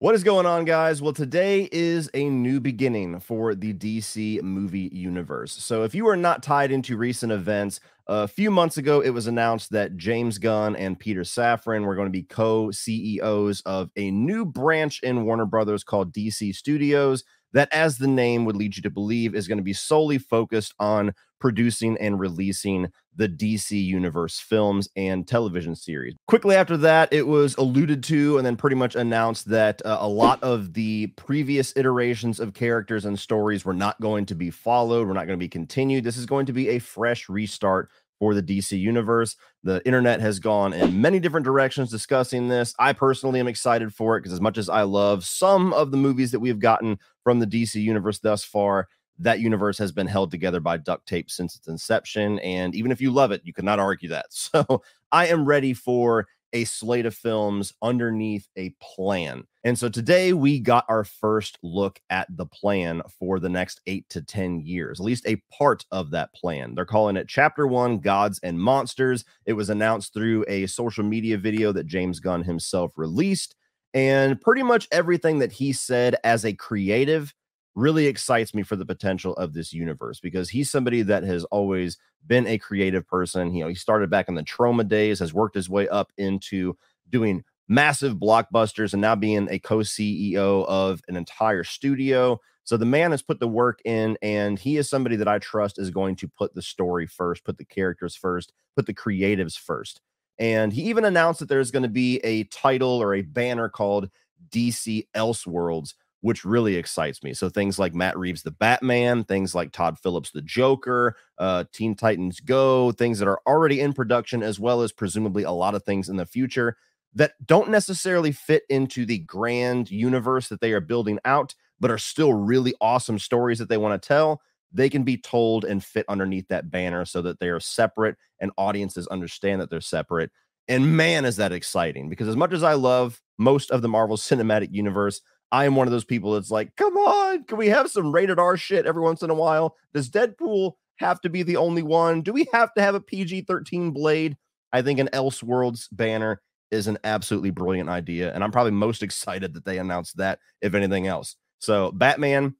What is going on, guys? Well, today is a new beginning for the DC movie universe. So, if you are not tied into recent events, a few months ago it was announced that James Gunn and Peter Safran were going to be co CEOs of a new branch in Warner Brothers called DC Studios that, as the name would lead you to believe, is going to be solely focused on producing and releasing the DC Universe films and television series. Quickly after that, it was alluded to and then pretty much announced that uh, a lot of the previous iterations of characters and stories were not going to be followed, were not going to be continued. This is going to be a fresh restart for the DC universe. The internet has gone in many different directions discussing this. I personally am excited for it because, as much as I love some of the movies that we have gotten from the DC universe thus far, that universe has been held together by duct tape since its inception. And even if you love it, you cannot argue that. So I am ready for a slate of films underneath a plan. And so today we got our first look at the plan for the next eight to 10 years, at least a part of that plan. They're calling it Chapter One Gods and Monsters. It was announced through a social media video that James Gunn himself released. And pretty much everything that he said as a creative really excites me for the potential of this universe because he's somebody that has always been a creative person. You know, he started back in the Troma days, has worked his way up into doing massive blockbusters and now being a co-CEO of an entire studio. So the man has put the work in and he is somebody that I trust is going to put the story first, put the characters first, put the creatives first. And he even announced that there's going to be a title or a banner called DC Elseworlds, which really excites me. So things like Matt Reeves, the Batman, things like Todd Phillips, the Joker, uh, Teen Titans Go, things that are already in production, as well as presumably a lot of things in the future that don't necessarily fit into the grand universe that they are building out, but are still really awesome stories that they want to tell. They can be told and fit underneath that banner so that they are separate and audiences understand that they're separate. And man, is that exciting because as much as I love most of the Marvel Cinematic Universe, I am one of those people that's like, come on, can we have some rated R shit every once in a while? Does Deadpool have to be the only one? Do we have to have a PG 13 blade? I think an Elseworlds banner is an absolutely brilliant idea. And I'm probably most excited that they announced that, if anything else. So, Batman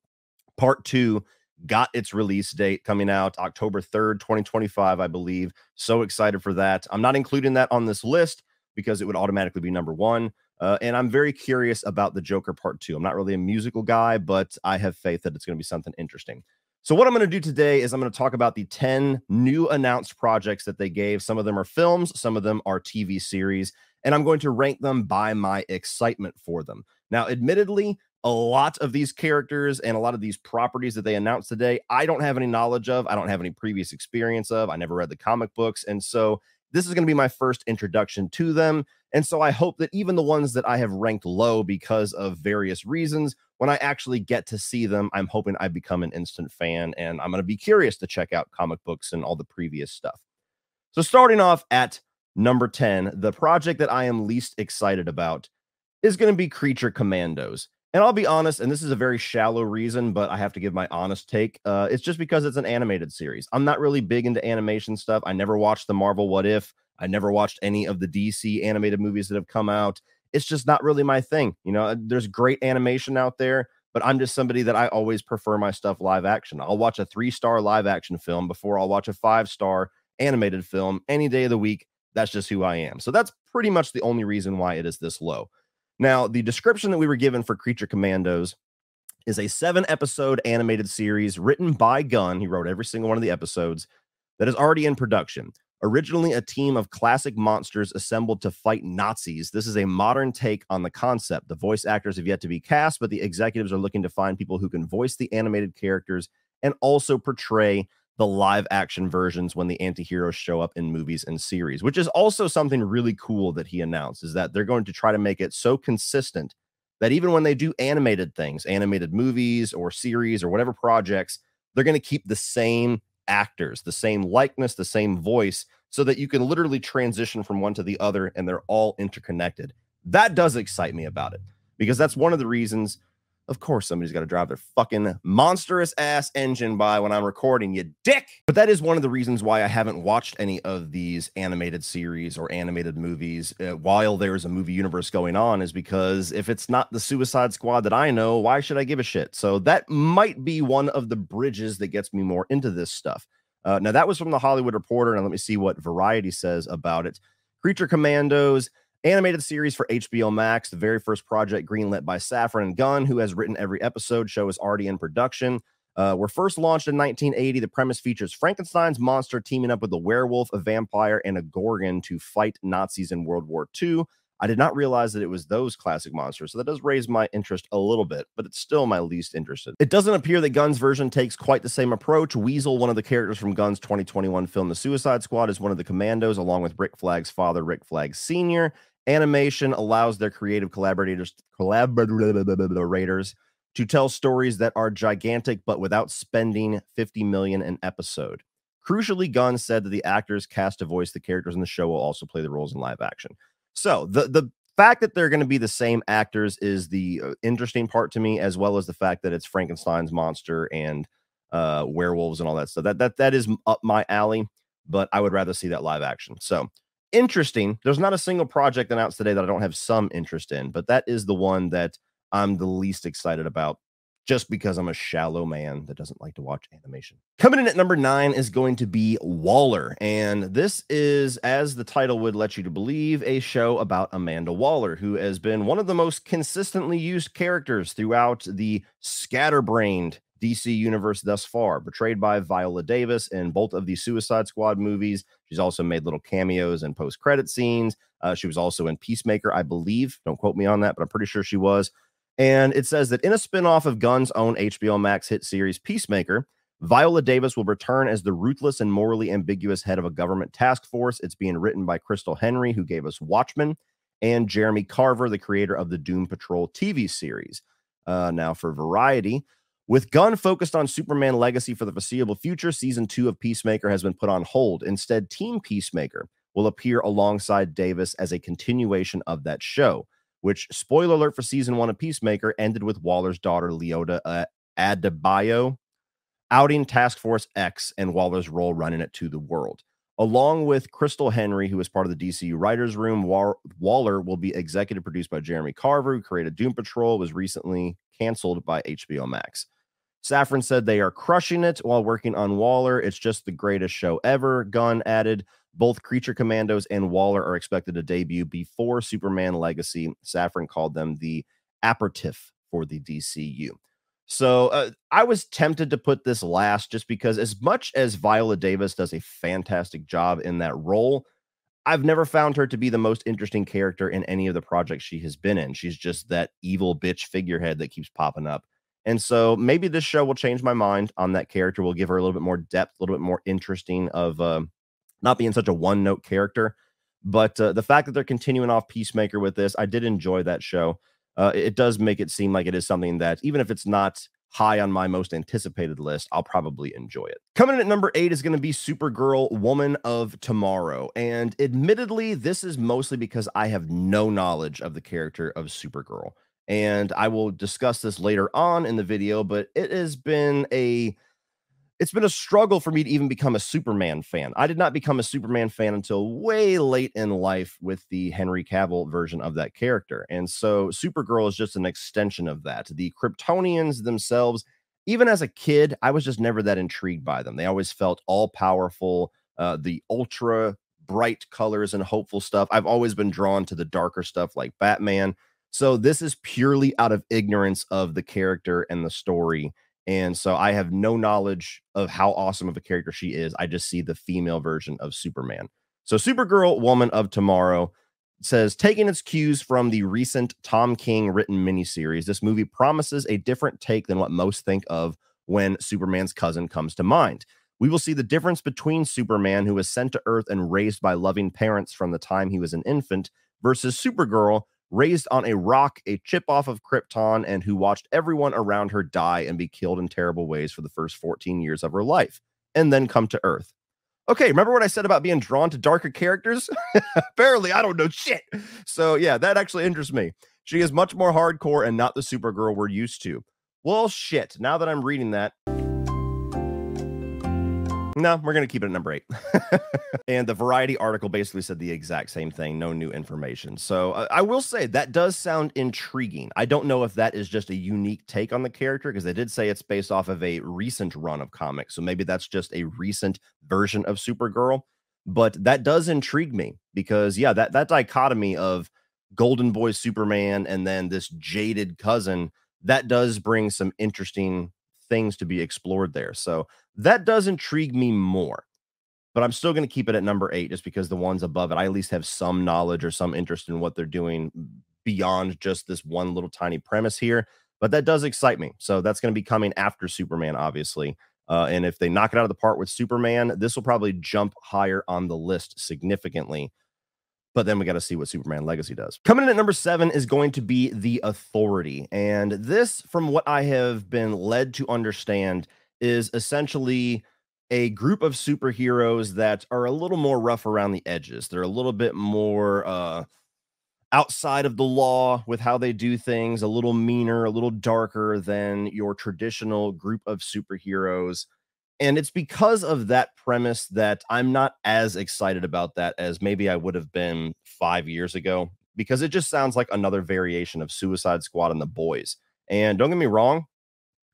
Part Two got its release date coming out October 3rd, 2025, I believe. So excited for that. I'm not including that on this list because it would automatically be number one. Uh, and I'm very curious about the Joker Part Two. I'm not really a musical guy, but I have faith that it's going to be something interesting. So, what I'm going to do today is I'm going to talk about the 10 new announced projects that they gave. Some of them are films, some of them are TV series, and I'm going to rank them by my excitement for them. Now, admittedly, a lot of these characters and a lot of these properties that they announced today, I don't have any knowledge of. I don't have any previous experience of. I never read the comic books. And so this is going to be my first introduction to them. And so I hope that even the ones that I have ranked low because of various reasons, when I actually get to see them, I'm hoping I become an instant fan and I'm going to be curious to check out comic books and all the previous stuff. So, starting off at number 10, the project that I am least excited about is going to be Creature Commandos. And I'll be honest, and this is a very shallow reason, but I have to give my honest take. Uh, it's just because it's an animated series. I'm not really big into animation stuff. I never watched the Marvel What If. I never watched any of the DC animated movies that have come out. It's just not really my thing. You know, there's great animation out there, but I'm just somebody that I always prefer my stuff live action. I'll watch a three star live action film before I'll watch a five star animated film any day of the week. That's just who I am. So that's pretty much the only reason why it is this low. Now, the description that we were given for Creature Commandos is a seven episode animated series written by Gunn. He wrote every single one of the episodes that is already in production. Originally a team of classic monsters assembled to fight Nazis, this is a modern take on the concept. The voice actors have yet to be cast, but the executives are looking to find people who can voice the animated characters and also portray the live action versions when the anti-heroes show up in movies and series which is also something really cool that he announced is that they're going to try to make it so consistent that even when they do animated things animated movies or series or whatever projects they're going to keep the same actors the same likeness the same voice so that you can literally transition from one to the other and they're all interconnected. That does excite me about it because that's one of the reasons Of course, somebody's got to drive their fucking monstrous ass engine by when I'm recording, you dick. But that is one of the reasons why I haven't watched any of these animated series or animated movies uh, while there's a movie universe going on, is because if it's not the Suicide Squad that I know, why should I give a shit? So that might be one of the bridges that gets me more into this stuff. Uh, now, that was from the Hollywood Reporter, and let me see what Variety says about it. Creature Commandos animated series for HBO Max, the very first project greenlit by Safran and Gunn, who has written every episode. Show is already in production. Uh, were first launched in 1980. The premise features Frankenstein's monster teaming up with a werewolf, a vampire, and a gorgon to fight Nazis in World War II. I did not realize that it was those classic monsters, so that does raise my interest a little bit, but it's still my least interested. It doesn't appear that Gunn's version takes quite the same approach. Weasel, one of the characters from Gunn's 2021 film The Suicide Squad, is one of the commandos, along with Rick Flag's father, Rick Flag Sr. Animation allows their creative collaborators collaborators to tell stories that are gigantic but without spending 50 million an episode. Crucially, Gunn said that the actors cast to voice the characters in the show will also play the roles in live action. So the the fact that they're going to be the same actors is the uh, interesting part to me, as well as the fact that it's Frankenstein's monster and uh, werewolves and all that stuff. That that that is up my alley, but I would rather see that live action. So interesting. There's not a single project announced today that I don't have some interest in, but that is the one that I'm the least excited about just because I'm a shallow man that doesn't like to watch animation. Coming in at number nine is going to be Waller. And this is, as the title would let you to believe, a show about Amanda Waller, who has been one of the most consistently used characters throughout the scatterbrained DC universe thus far, portrayed by Viola Davis in both of the Suicide Squad movies. She's also made little cameos and post credit scenes. Uh, she was also in Peacemaker, I believe. Don't quote me on that, but I'm pretty sure she was. And it says that in a spinoff of Gunn's own HBO Max hit series, Peacemaker, Viola Davis will return as the ruthless and morally ambiguous head of a government task force. It's being written by Christal Henry, who gave us Watchmen, and Jeremy Carver, the creator of the Doom Patrol TV series. Uh, now, for Variety, with Gunn focused on Superman Legacy for the foreseeable future, season two of Peacemaker has been put on hold. Instead, Team Peacemaker will appear alongside Davis as a continuation of that show, which, spoiler alert for season one of Peacemaker, ended with Waller's daughter, Leota uh, Adebayo, outing Task Force X and Waller's role running it to the world. Along with Christal Henry, who is part of the DCU Writers Room, Waller will be executive produced by Jeremy Carver, who created Doom Patrol, was recently canceled by HBO Max. Safran said they are crushing it while working on Waller. It's just the greatest show ever. Gunn added both Creature Commandos and Waller are expected to debut before Superman Legacy. Safran called them the aperitif for the DCU. So uh, I was tempted to put this last just because, as much as Viola Davis does a fantastic job in that role, I've never found her to be the most interesting character in any of the projects she has been in. She's just that evil bitch figurehead that keeps popping up. And so maybe this show will change my mind on that character. We'll give her a little bit more depth, a little bit more interesting of uh, not being such a one note character. But uh, the fact that they're continuing off Peacemaker with this, I did enjoy that show. Uh, it does make it seem like it is something that, even if it's not high on my most anticipated list, I'll probably enjoy it. Coming in at number eight is going to be Supergirl Woman of Tomorrow. And admittedly, this is mostly because I have no knowledge of the character of Supergirl and I will discuss this later on in the video, but it has been a it's been a struggle for me to even become a Superman fan. I did not become a Superman fan until way late in life with the Henry Cavill version of that character. And so Supergirl is just an extension of that. The Kryptonians themselves, even as a kid, I was just never that intrigued by them. They always felt all powerful, uh, the ultra bright colors and hopeful stuff. I've always been drawn to the darker stuff like Batman. So this is purely out of ignorance of the character and the story. And so I have no knowledge of how awesome of a character she is. I just see the female version of Superman. So Supergirl, Woman of Tomorrow says, taking its cues from the recent Tom King written miniseries, this movie promises a different take than what most think of when Superman's cousin comes to mind. We will see the difference between Superman, who was sent to Earth and raised by loving parents from the time he was an infant, versus Supergirl, raised on a rock, a chip off of Krypton, and who watched everyone around her die and be killed in terrible ways for the first 14 years of her life, and then come to Earth. Okay, remember what I said about being drawn to darker characters? Apparently, I don't know shit. So, yeah, that actually interests me. she is much more hardcore and not the Supergirl we're used to. Well, shit. Now that I'm reading that, no, we're going to keep it at number eight. and the Variety article basically said the exact same thing, no new information. So uh, I will say that does sound intriguing. I don't know if that is just a unique take on the character because they did say it's based off of a recent run of comics. So maybe that's just a recent version of Supergirl. But that does intrigue me because, yeah, that, that dichotomy of Golden Boy Superman and then this jaded cousin, that does bring some interesting things to be explored there. So that does intrigue me more. But I'm still going to keep it at number eight just because the ones above it, I at least have some knowledge or some interest in what they're doing beyond just this one little tiny premise here. But that does excite me. So that's going to be coming after Superman, obviously. Uh, and if they knock it out of the park with Superman, this will probably jump higher on the list significantly. But then we got to see what Superman Legacy does. Coming in at number seven is going to be The Authority. And this, from what I have been led to understand, is essentially a group of superheroes that are a little more rough around the edges. They're a little bit more uh, outside of the law with how they do things, a little meaner, a little darker than your traditional group of superheroes and it's because of that premise that I'm not as excited about that as maybe I would have been five years ago, because it just sounds like another variation of Suicide Squad and the boys. And don't get me wrong,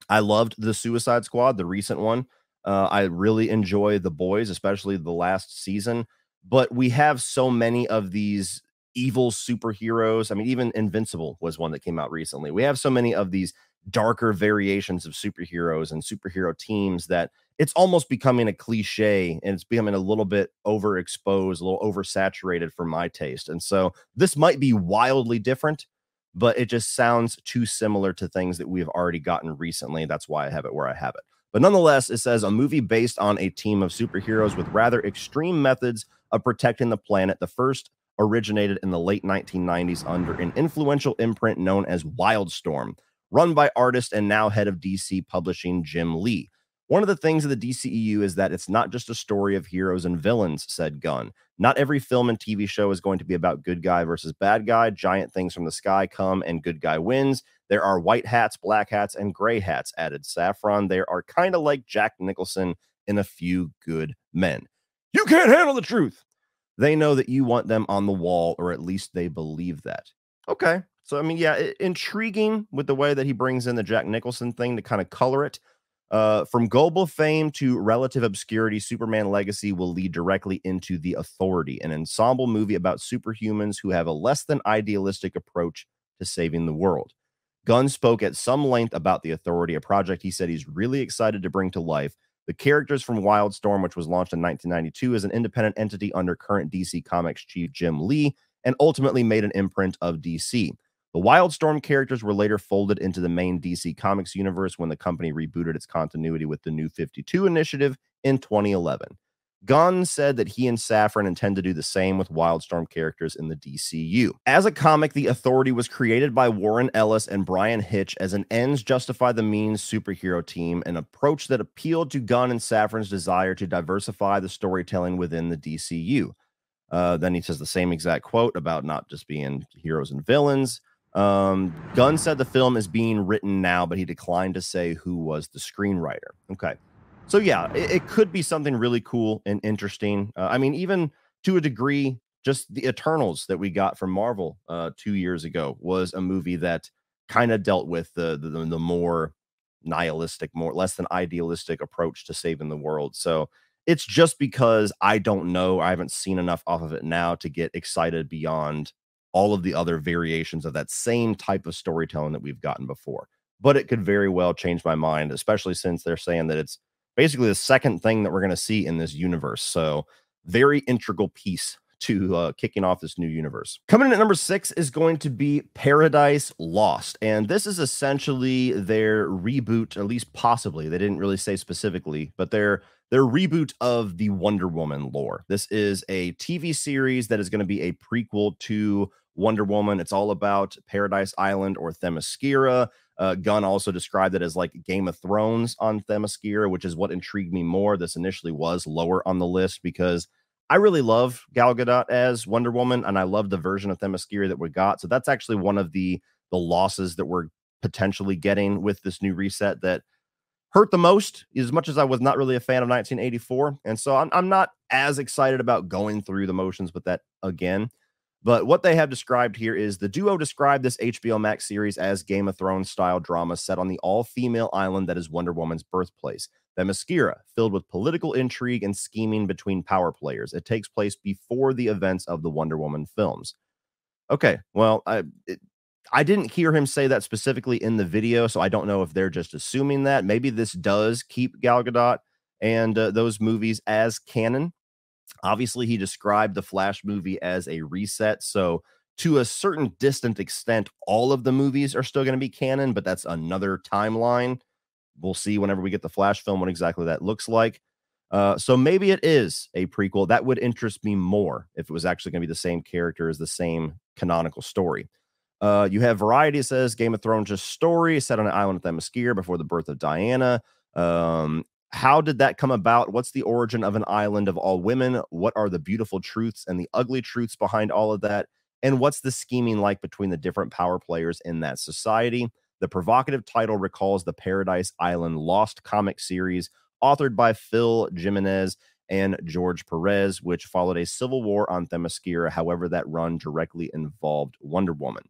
I loved the Suicide Squad, the recent one. Uh, I really enjoy the boys, especially the last season. But we have so many of these evil superheroes. I mean, even Invincible was one that came out recently. We have so many of these darker variations of superheroes and superhero teams that it's almost becoming a cliche and it's becoming a little bit overexposed, a little oversaturated for my taste. And so this might be wildly different, but it just sounds too similar to things that we've already gotten recently. That's why I have it where I have it. But nonetheless, it says a movie based on a team of superheroes with rather extreme methods of protecting the planet. The first originated in the late 1990s under an influential imprint known as Wildstorm, run by artist and now head of DC Publishing Jim Lee. One of the things of the DCEU is that it's not just a story of heroes and villains, said Gunn. Not every film and TV show is going to be about good guy versus bad guy. Giant things from the sky come and good guy wins. There are white hats, black hats, and gray hats, added Safran. They are kind of like Jack Nicholson in A Few Good Men. You can't handle the truth. They know that you want them on the wall, or at least they believe that. Okay. So, I mean, yeah, intriguing with the way that he brings in the Jack Nicholson thing to kind of color it. Uh, from global fame to relative obscurity, Superman Legacy will lead directly into The Authority, an ensemble movie about superhumans who have a less than idealistic approach to saving the world. Gunn spoke at some length about The Authority, a project he said he's really excited to bring to life. The characters from Wildstorm, which was launched in 1992 as an independent entity under current DC Comics chief Jim Lee, and ultimately made an imprint of DC. The Wildstorm characters were later folded into the main DC Comics universe when the company rebooted its continuity with the New 52 initiative in 2011. Gunn said that he and Safran intend to do the same with Wildstorm characters in the DCU. As a comic, The Authority was created by Warren Ellis and Bryan Hitch as an ends justify the means superhero team, an approach that appealed to Gunn and Safran's desire to diversify the storytelling within the DCU. Uh, then he says the same exact quote about not just being heroes and villains. Um, Gunn said the film is being written now, but he declined to say who was the screenwriter. Okay. So, yeah, it, it could be something really cool and interesting. Uh, I mean, even to a degree, just the Eternals that we got from Marvel uh, two years ago was a movie that kind of dealt with the, the, the more nihilistic, more less than idealistic approach to saving the world. So it's just because I don't know, I haven't seen enough off of it now to get excited beyond all of the other variations of that same type of storytelling that we've gotten before. But it could very well change my mind, especially since they're saying that it's basically the second thing that we're going to see in this universe. So, very integral piece to uh, kicking off this new universe. Coming in at number six is going to be Paradise Lost. And this is essentially their reboot, at least possibly. They didn't really say specifically, but their their reboot of the Wonder Woman lore. This is a TV series that is going to be a prequel to Wonder Woman. It's all about Paradise Island or Themyscira. Uh, Gunn also described it as like Game of Thrones on Themyscira, which is what intrigued me more. This initially was lower on the list because I really love Gal Gadot as Wonder Woman, and I love the version of Themyscira that we got. So that's actually one of the the losses that we're potentially getting with this new reset that hurt the most. As much as I was not really a fan of 1984, and so I'm, I'm not as excited about going through the motions with that again. But what they have described here is the duo described this HBO Max series as Game of Thrones style drama set on the all female island that is Wonder Woman's birthplace. Themyscira, filled with political intrigue and scheming between power players. It takes place before the events of the Wonder Woman films. Okay, well, I it, I didn't hear him say that specifically in the video, so I don't know if they're just assuming that. Maybe this does keep Gal Gadot and uh, those movies as canon. Obviously, he described the Flash movie as a reset, so to a certain distant extent, all of the movies are still going to be canon, but that's another timeline we'll see whenever we get the Flash film what exactly that looks like. Uh, so maybe it is a prequel. That would interest me more if it was actually going to be the same character as the same canonical story. Uh, you have Variety says Game of Thrones just story set on an island of Themyscira before the birth of Diana. Um, how did that come about? What's the origin of an island of all women? What are the beautiful truths and the ugly truths behind all of that? And what's the scheming like between the different power players in that society? The provocative title recalls the Paradise Island Lost comic series authored by Phil Jimenez and George Perez, which followed a civil war on Themyscira. However, that run directly involved Wonder Woman.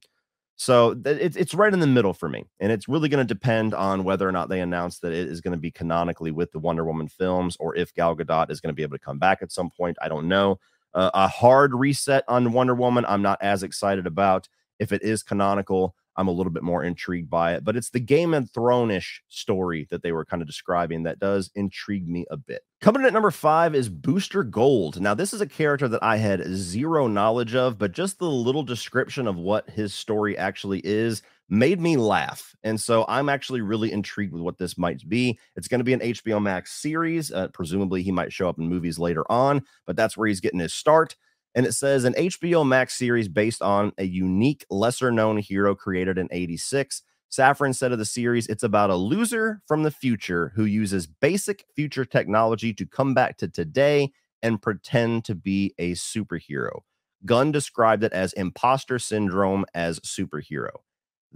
So it's it's right in the middle for me, and it's really going to depend on whether or not they announce that it is going to be canonically with the Wonder Woman films, or if Gal Gadot is going to be able to come back at some point. I don't know. Uh, a hard reset on Wonder Woman, I'm not as excited about. If it is canonical, I'm a little bit more intrigued by it. But it's the Game of Thrones story that they were kind of describing that does intrigue me a bit. Coming in at number five is Booster Gold. Now, this is a character that I had zero knowledge of, but just the little description of what his story actually is made me laugh. And so I'm actually really intrigued with what this might be. It's going to be an HBO Max series. Uh, presumably, he might show up in movies later on, but that's where he's getting his start and it says an HBO Max series based on a unique, lesser known hero created in 86. Safran said of the series, it's about a loser from the future who uses basic future technology to come back to today and pretend to be a superhero. Gunn described it as imposter syndrome as superhero.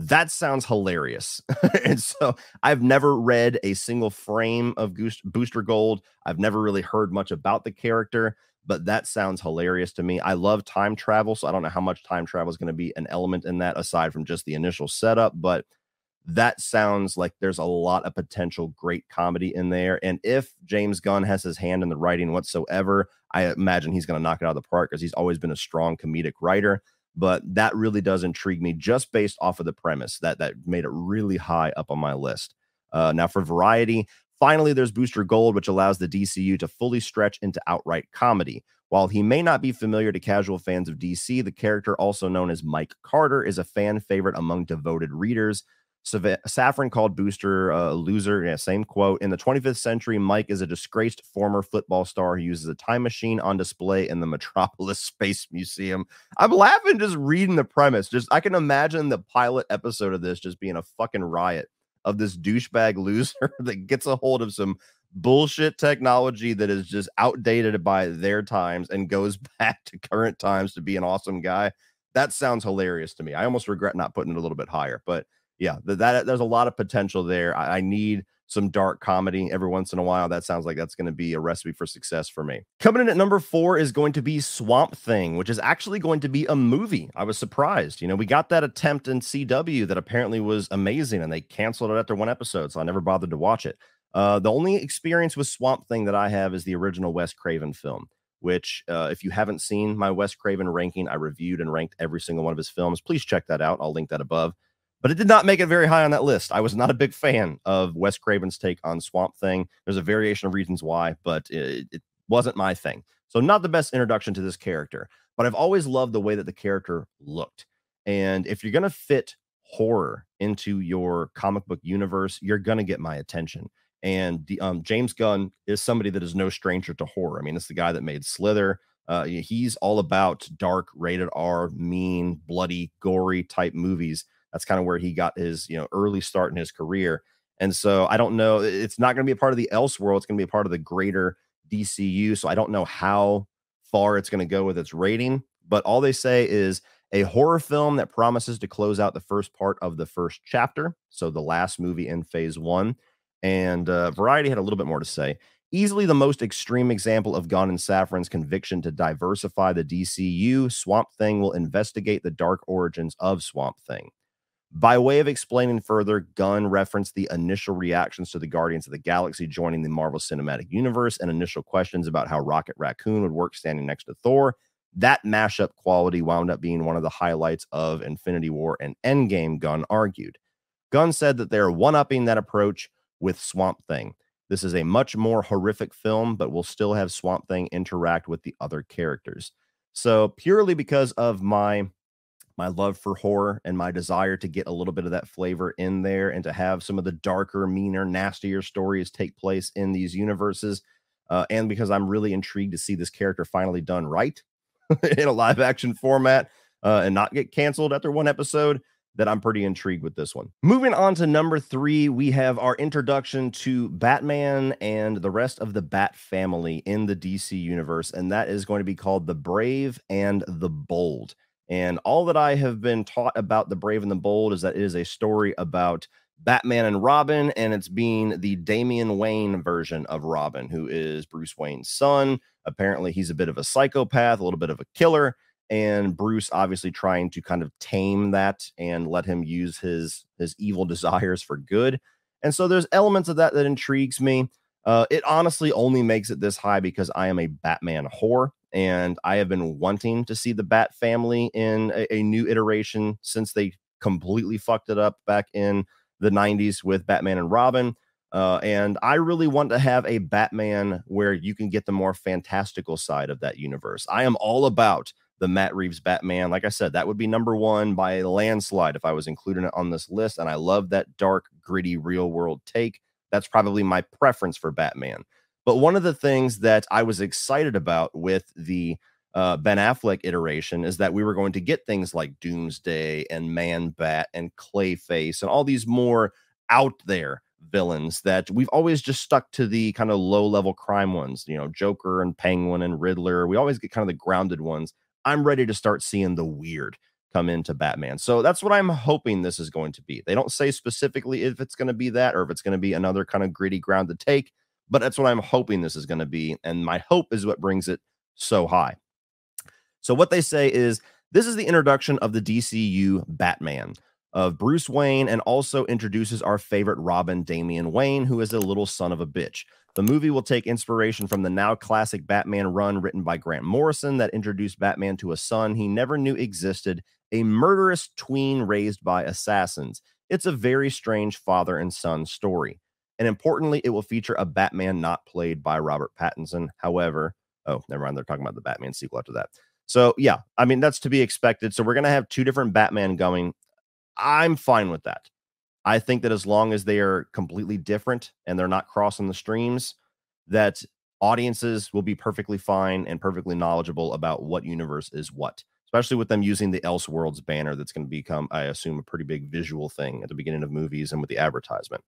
That sounds hilarious. and so I've never read a single frame of Booster Gold. I've never really heard much about the character but that sounds hilarious to me. I love time travel, so I don't know how much time travel is going to be an element in that aside from just the initial setup, but that sounds like there's a lot of potential great comedy in there. And if James Gunn has his hand in the writing whatsoever, I imagine he's going to knock it out of the park because he's always been a strong comedic writer. But that really does intrigue me just based off of the premise that that made it really high up on my list. Uh, now, for variety, Finally, there's Booster Gold, which allows the DCU to fully stretch into outright comedy. While he may not be familiar to casual fans of DC, the character, also known as Mike Carter, is a fan favorite among devoted readers. Safran called Booster uh, a loser. Yeah, same quote. In the 25th century, Mike is a disgraced former football star who uses a time machine on display in the Metropolis Space Museum. I'm laughing just reading the premise. Just I can imagine the pilot episode of this just being a fucking riot of this douchebag loser that gets a hold of some bullshit technology that is just outdated by their times and goes back to current times to be an awesome guy. That sounds hilarious to me. I almost regret not putting it a little bit higher, but yeah, that, that there's a lot of potential there. I, I need some dark comedy every once in a while. That sounds like that's going to be a recipe for success for me. Coming in at number four is going to be Swamp Thing, which is actually going to be a movie. I was surprised. You know, we got that attempt in CW that apparently was amazing and they canceled it after one episode. So I never bothered to watch it. Uh, the only experience with Swamp Thing that I have is the original Wes Craven film. Which, uh, if you haven't seen my Wes Craven ranking, I reviewed and ranked every single one of his films. Please check that out. I'll link that above but it did not make it very high on that list. I was not a big fan of Wes Craven's take on Swamp Thing. There's a variation of reasons why, but it, it, wasn't my thing. So, not the best introduction to this character, but I've always loved the way that the character looked. And if you're going to fit horror into your comic book universe, you're going to get my attention. And the, um, James Gunn is somebody that is no stranger to horror. I mean, it's the guy that made Slither. Uh, he's all about dark, rated R, mean, bloody, gory type movies that's kind of where he got his, you know, early start in his career. And so I don't know. It's not going to be a part of the Elseworld. It's going to be a part of the greater DCU. So I don't know how far it's going to go with its rating, but all they say is a horror film that promises to close out the first part of the first chapter. So the last movie in phase one. And uh, Variety had a little bit more to say. Easily the most extreme example of Gunn and Safran's conviction to diversify the DCU, Swamp Thing will investigate the dark origins of Swamp Thing. By way of explaining further, Gunn referenced the initial reactions to the Guardians of the Galaxy joining the Marvel Cinematic Universe and initial questions about how Rocket Raccoon would work standing next to Thor. That mashup quality wound up being one of the highlights of Infinity War and Endgame, Gunn argued. Gunn said that they're one upping that approach with Swamp Thing. This is a much more horrific film, but will still have Swamp Thing interact with the other characters. So, purely because of my my love for horror and my desire to get a little bit of that flavor in there and to have some of the darker, meaner, nastier stories take place in these universes. Uh, and because I'm really intrigued to see this character finally done right in a live action format uh, and not get canceled after one episode, that I'm pretty intrigued with this one. Moving on to number three, we have our introduction to Batman and the rest of the Bat family in the DC universe, and that is going to be called The Brave and the Bold. And all that I have been taught about The Brave and the Bold is that it is a story about Batman and Robin, and it's being the Damian Wayne version of Robin, who is Bruce Wayne's son. Apparently, he's a bit of a psychopath, a little bit of a killer, and Bruce obviously trying to kind of tame that and let him use his his evil desires for good. And so there's elements of that that intrigues me. Uh, it honestly only makes it this high because I am a Batman whore and I have been wanting to see the Bat family in a, a, new iteration since they completely fucked it up back in the 90s with Batman and Robin. Uh, and I really want to have a Batman where you can get the more fantastical side of that universe. I am all about the Matt Reeves Batman. Like I said, that would be number one by a landslide if I was including it on this list. And I love that dark, gritty, real world take. That's probably my preference for Batman. But one of the things that I was excited about with the uh, Ben Affleck iteration is that we were going to get things like Doomsday and Man Bat and Clayface and all these more out there villains that we've always just stuck to the kind of low level crime ones, you know, Joker and Penguin and Riddler. We always get kind of the grounded ones. I'm ready to start seeing the weird come into Batman. So that's what I'm hoping this is going to be. They don't say specifically if it's going to be that or if it's going to be another kind of gritty grounded take, but that's what I'm hoping this is going to be. And my hope is what brings it so high. So what they say is this is the introduction of the DCU Batman of Bruce Wayne and also introduces our favorite Robin, Damian Wayne, who is a little son of a bitch. The movie will take inspiration from the now classic Batman run written by Grant Morrison that introduced Batman to a son he never knew existed, a murderous tween raised by assassins. It's a very strange father and son story. And importantly, it will feature a Batman not played by Robert Pattinson. However, oh, never mind. They're talking about the Batman sequel after that. So, yeah, I mean, that's to be expected. So, we're going to have two different Batman going. I'm fine with that. I think that as long as they are completely different and they're not crossing the streams, that audiences will be perfectly fine and perfectly knowledgeable about what universe is what, especially with them using the Elseworlds banner that's going to become, I assume, a pretty big visual thing at the beginning of movies and with the advertisement.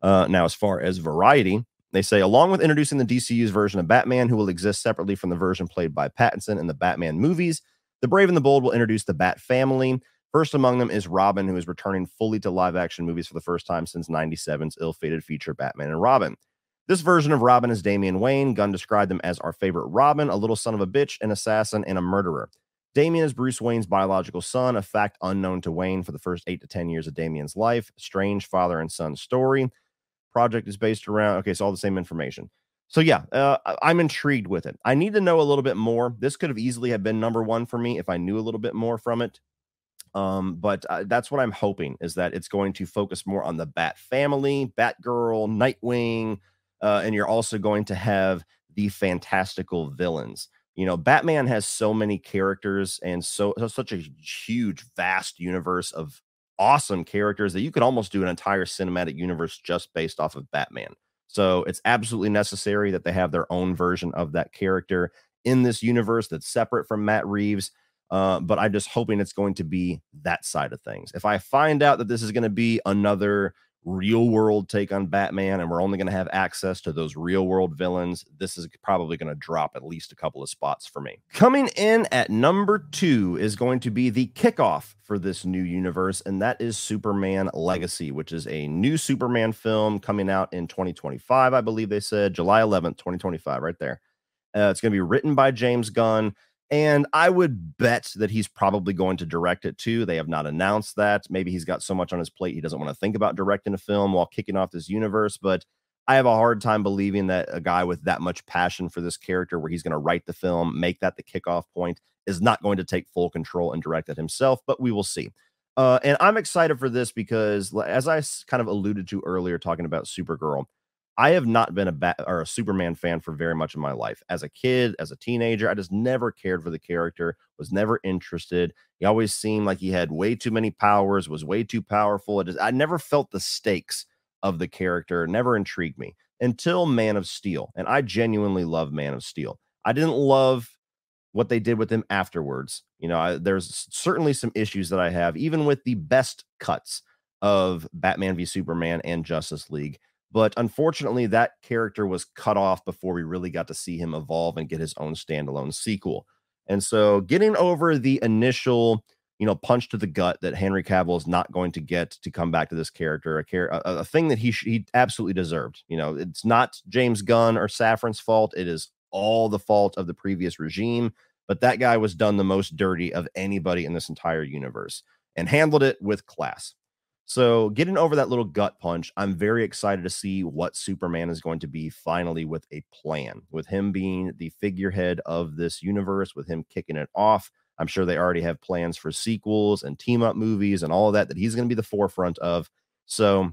Uh, now, as far as variety, they say, along with introducing the DCU's version of Batman, who will exist separately from the version played by Pattinson in the Batman movies, The Brave and the Bold will introduce the Bat family, First among them is Robin, who is returning fully to live action movies for the first time since 97's ill fated feature Batman and Robin. This version of Robin is Damian Wayne. Gunn described him as our favorite Robin, a little son of a bitch, an assassin, and a murderer. Damian is Bruce Wayne's biological son, a fact unknown to Wayne for the first eight to 10 years of Damian's life. Strange father and son story. Project is based around, okay, so all the same information. So yeah, uh, I'm intrigued with it. I need to know a little bit more. This could have easily have been number one for me if I knew a little bit more from it. Um, but uh, that's what I'm hoping is that it's going to focus more on the Bat family, Batgirl, Nightwing, uh, and you're also going to have the fantastical villains. You know, Batman has so many characters and so such a huge, vast universe of awesome characters that you could almost do an entire cinematic universe just based off of Batman. So it's absolutely necessary that they have their own version of that character in this universe that's separate from Matt Reeves uh, but I'm just hoping it's going to be that side of things. If I find out that this is going to be another real world take on Batman, and we're only going to have access to those real world villains, this is probably going to drop at least a couple of spots for me. Coming in at number two is going to be the kickoff for this new universe, and that is Superman Legacy, which is a new Superman film coming out in 2025, I believe they said July 11th, 2025, right there. Uh, it's going to be written by James Gunn. And I would bet that he's probably going to direct it too. They have not announced that. Maybe he's got so much on his plate he doesn't want to think about directing a film while kicking off this universe. But I have a hard time believing that a guy with that much passion for this character, where he's going to write the film, make that the kickoff point, is not going to take full control and direct it himself. But we will see. Uh, and I'm excited for this because, as I kind of alluded to earlier, talking about Supergirl, I have not been a bat or a Superman fan for very much of my life. As a kid, as a teenager, I just never cared for the character, was never interested. He always seemed like he had way too many powers, was way too powerful. It just, I never felt the stakes of the character, never intrigued me until Man of Steel. And I genuinely love Man of Steel. I didn't love what they did with him afterwards. You know, I, there's certainly some issues that I have, even with the best cuts of Batman v Superman and Justice League. But unfortunately, that character was cut off before we really got to see him evolve and get his own standalone sequel. And so, getting over the initial, you know, punch to the gut that Henry Cavill is not going to get to come back to this character, a, char- a, a thing that he sh- he absolutely deserved. You know, it's not James Gunn or Safran's fault; it is all the fault of the previous regime. But that guy was done the most dirty of anybody in this entire universe and handled it with class. So, getting over that little gut punch, I'm very excited to see what Superman is going to be finally with a plan, with him being the figurehead of this universe, with him kicking it off. I'm sure they already have plans for sequels and team up movies and all of that that he's going to be the forefront of. So,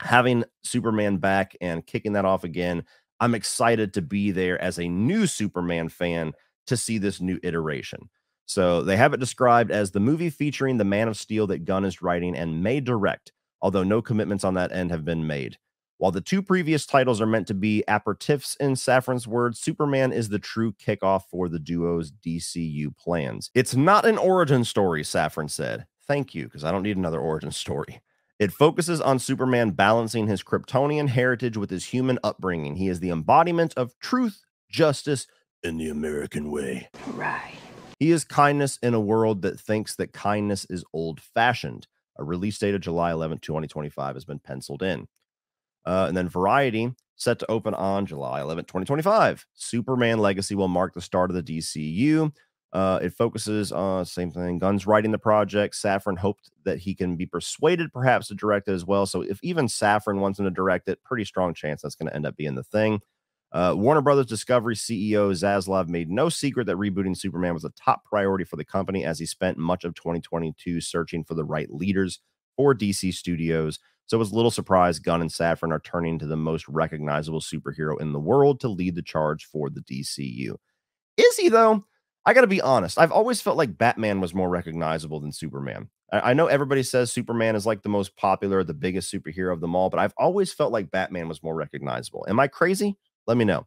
having Superman back and kicking that off again, I'm excited to be there as a new Superman fan to see this new iteration. So they have it described as the movie featuring the Man of Steel that Gunn is writing and may direct, although no commitments on that end have been made. While the two previous titles are meant to be aperitifs in Safran's words, Superman is the true kickoff for the duo's DCU plans. It's not an origin story, Safran said. Thank you, because I don't need another origin story. It focuses on Superman balancing his Kryptonian heritage with his human upbringing. He is the embodiment of truth, justice, and the American way. Right. He is kindness in a world that thinks that kindness is old fashioned. A release date of July 11, 2025 has been penciled in. Uh, and then Variety set to open on July 11, 2025. Superman Legacy will mark the start of the DCU. Uh, it focuses on same thing. Gunn's writing the project. Safran hoped that he can be persuaded, perhaps, to direct it as well. So if even Safran wants him to direct it, pretty strong chance that's going to end up being the thing. Uh, Warner Brothers Discovery CEO Zaslav made no secret that rebooting Superman was a top priority for the company as he spent much of 2022 searching for the right leaders for DC Studios. So it was little surprise Gunn and Safran are turning to the most recognizable superhero in the world to lead the charge for the DCU. Is he, though? I got to be honest. I've always felt like Batman was more recognizable than Superman. I, I know everybody says Superman is like the most popular, the biggest superhero of them all, but I've always felt like Batman was more recognizable. Am I crazy? Let me know.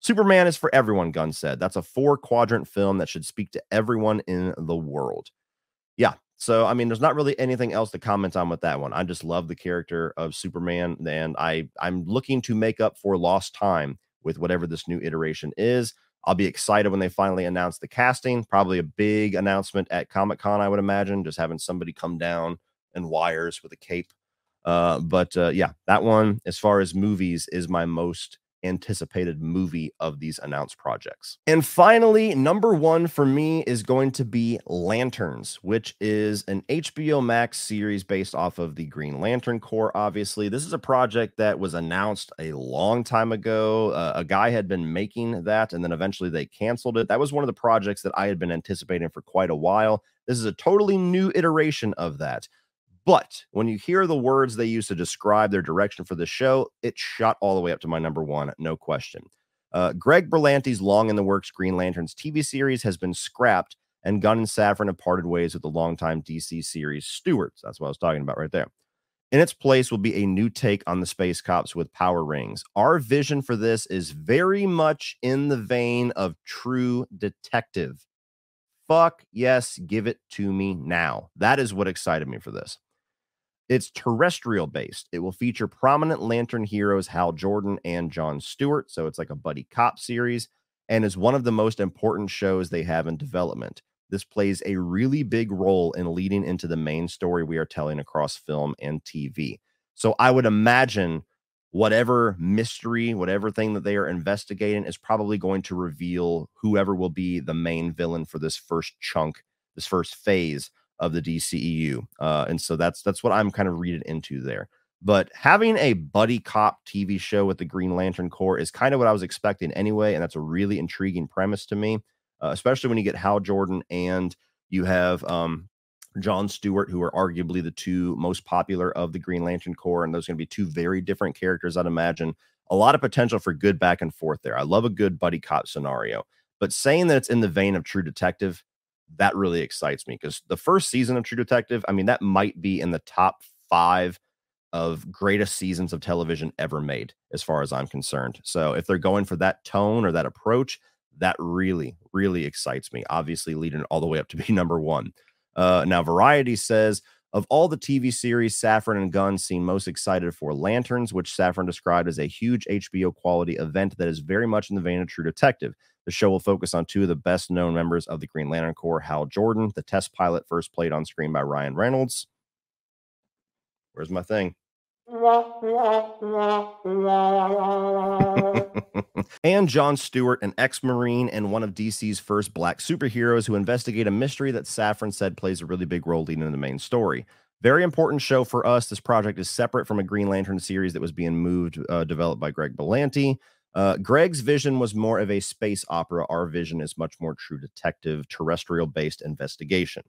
Superman is for everyone, Gunn said. That's a four quadrant film that should speak to everyone in the world. Yeah. So, I mean, there's not really anything else to comment on with that one. I just love the character of Superman, and I I'm looking to make up for lost time with whatever this new iteration is. I'll be excited when they finally announce the casting. Probably a big announcement at Comic Con, I would imagine, just having somebody come down and wires with a cape. Uh, but uh, yeah, that one, as far as movies, is my most anticipated movie of these announced projects. And finally, number one for me is going to be Lanterns, which is an HBO Max series based off of the Green Lantern Corps. Obviously, this is a project that was announced a long time ago. Uh, a guy had been making that, and then eventually they canceled it. That was one of the projects that I had been anticipating for quite a while. This is a totally new iteration of that. But when you hear the words they use to describe their direction for the show, it shot all the way up to my number one, no question. Uh, Greg Berlanti's long in the works Green Lanterns TV series has been scrapped, and Gunn and Safran have parted ways with the longtime DC series stewards. That's what I was talking about right there. In its place will be a new take on the space cops with power rings. Our vision for this is very much in the vein of True Detective. Fuck yes, give it to me now. That is what excited me for this. It's terrestrial based. It will feature prominent Lantern heroes Hal Jordan and John Stewart. So it's like a buddy cop series and is one of the most important shows they have in development. This plays a really big role in leading into the main story we are telling across film and TV. So I would imagine whatever mystery, whatever thing that they are investigating is probably going to reveal whoever will be the main villain for this first chunk, this first phase of the DCEU. Uh, and so that's that's what I'm kind of reading into there. But having a buddy cop TV show with the Green Lantern Corps is kind of what I was expecting anyway, and that's a really intriguing premise to me, uh, especially when you get Hal Jordan and you have um, John Stewart, who are arguably the two most popular of the Green Lantern Corps, and those are going to be two very different characters. I'd imagine a lot of potential for good back and forth there. I love a good buddy cop scenario, but saying that it's in the vein of True Detective, that really excites me because the first season of True Detective, I mean, that might be in the top five of greatest seasons of television ever made, as far as I'm concerned. So if they're going for that tone or that approach, that really, really excites me. Obviously, leading all the way up to be number one. Uh, now, Variety says of all the TV series, Safran and Gunn seem most excited for Lanterns, which Safran described as a huge HBO quality event that is very much in the vein of True Detective. The show will focus on two of the best known members of the Green Lantern Corps, Hal Jordan, the test pilot first played on screen by Ryan Reynolds. Where's my thing? and John Stewart, an ex Marine and one of DC's first black superheroes who investigate a mystery that Safran said plays a really big role leading in the main story. Very important show for us. This project is separate from a Green Lantern series that was being moved, uh, developed by Greg Berlanti. Uh, Greg's vision was more of a space opera. Our vision is much more true detective, terrestrial based investigation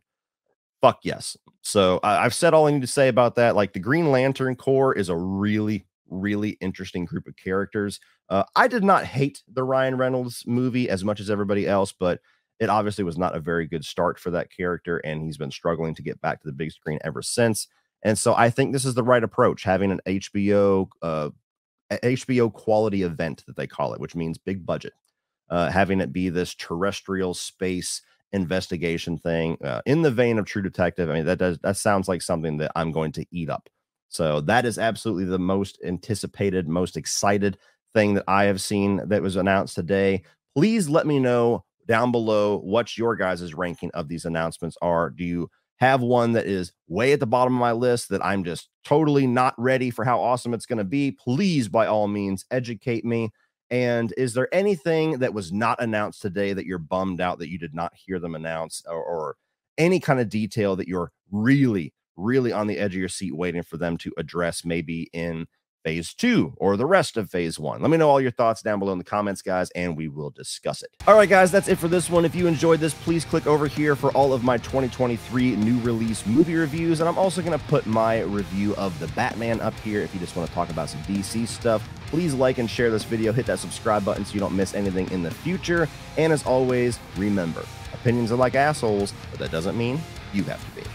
fuck yes. So I, I've said all I need to say about that. Like the Green Lantern Corps is a really, really interesting group of characters. Uh, I did not hate the Ryan Reynolds movie as much as everybody else, but it obviously was not a very good start for that character, and he's been struggling to get back to the big screen ever since. And so I think this is the right approach, having an HBO uh, HBO quality event that they call it, which means big budget, uh, having it be this terrestrial space investigation thing uh, in the vein of True Detective. I mean, that does that sounds like something that I'm going to eat up. So that is absolutely the most anticipated, most excited thing that I have seen that was announced today. Please let me know down below what your guys' ranking of these announcements are. Do you have one that is way at the bottom of my list that I'm just totally not ready for how awesome it's going to be? Please, by all means, educate me. And is there anything that was not announced today that you're bummed out that you did not hear them announce or, or any kind of detail that you're really, really on the edge of your seat waiting for them to address maybe in phase two or the rest of phase one. Let me know all your thoughts down below in the comments, guys, and we will discuss it. All right, guys, that's it for this one. If you enjoyed this, please click over here for all of my 2023 new release movie reviews. And I'm also going to put my review of the Batman up here if you just want to talk about some DC stuff. Please like and share this video, hit that subscribe button so you don't miss anything in the future. And as always, remember, opinions are like assholes, but that doesn't mean you have to be.